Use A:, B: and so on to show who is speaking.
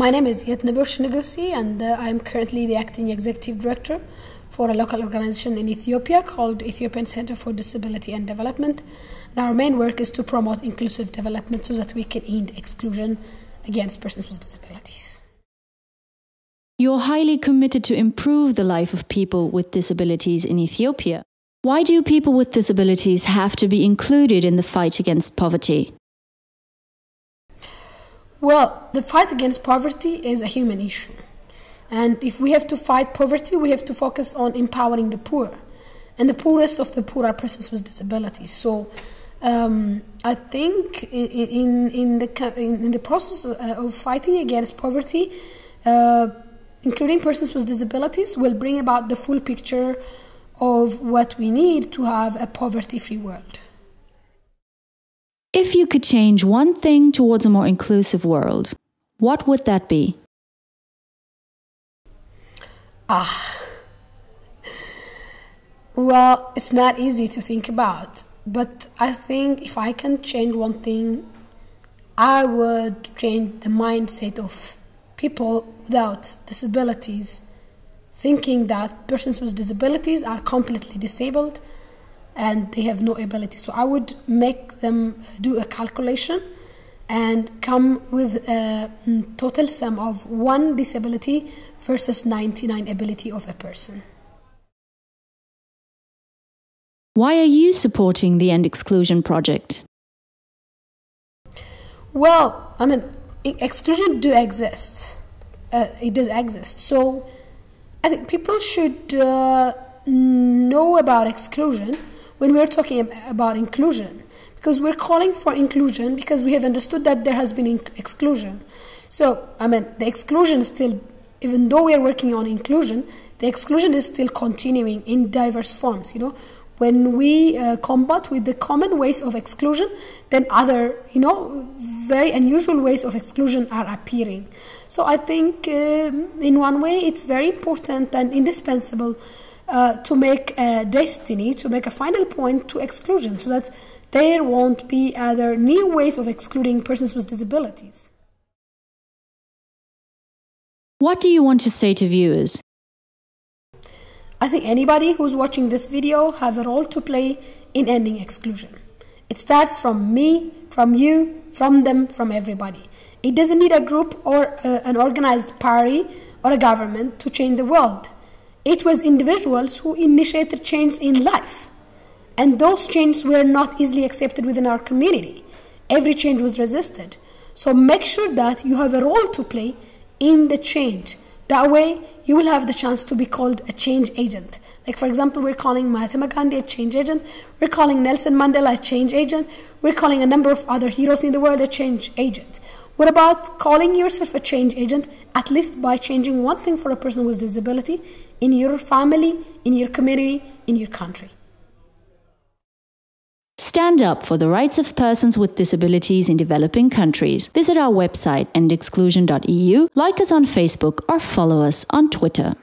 A: My name is Yetnebersh Nigussie, and uh, I'm currently the acting executive director for a local organization in Ethiopia called Ethiopian Center for Disability and Development. And our main work is to promote inclusive development so that we can end exclusion against persons with disabilities.
B: You're highly committed to improve the life of people with disabilities in Ethiopia. Why do people with disabilities have to be included in the fight against poverty?
A: Well, the fight against poverty is a human issue. And if we have to fight poverty, we have to focus on empowering the poor. And the poorest of the poor are persons with disabilities. So um, I think in, in, the, in the process uh, of fighting against poverty, uh, including persons with disabilities will bring about the full picture of what we need to have a poverty free world.
B: If you could change one thing towards a more inclusive world, what would that be?
A: Ah. Well, it's not easy to think about, but I think if I can change one thing, I would change the mindset of people without disabilities, thinking that persons with disabilities are completely disabled and they have no ability. So I would make them do a calculation and come with a mm, total sum of one disability versus 99 ability of a person.
B: Why are you supporting the End Exclusion Project?
A: Well, I mean, exclusion do exist. Uh, it does exist. So I think people should uh, know about exclusion when we're talking about inclusion. Because we're calling for inclusion because we have understood that there has been exclusion. So i mean the exclusion is still even though we are working on inclusion the exclusion is still continuing in diverse forms you know. When we uh, combat with the common ways of exclusion then other you know very unusual ways of exclusion are appearing. So i think uh, in one way it's very important and indispensable uh, to make a destiny, to make a final point to exclusion, so that there won't be other new ways of excluding persons with disabilities.
B: What do you want to say to viewers?
A: I think anybody who's watching this video have a role to play in ending exclusion. It starts from me, from you, from them, from everybody. It doesn't need a group or uh, an organized party or a government to change the world. It was individuals who initiated change in life. And those changes were not easily accepted within our community. Every change was resisted. So make sure that you have a role to play in the change. That way, you will have the chance to be called a change agent. Like, for example, we're calling Mahatma Gandhi a change agent. We're calling Nelson Mandela a change agent. We're calling a number of other heroes in the world a change agent. What about calling yourself a change agent, at least by changing one thing for a person with disability in your family, in your community, in your country?
B: Stand up for the rights of persons with disabilities in developing countries. Visit our website endexclusion.eu, like us on Facebook, or follow us on Twitter.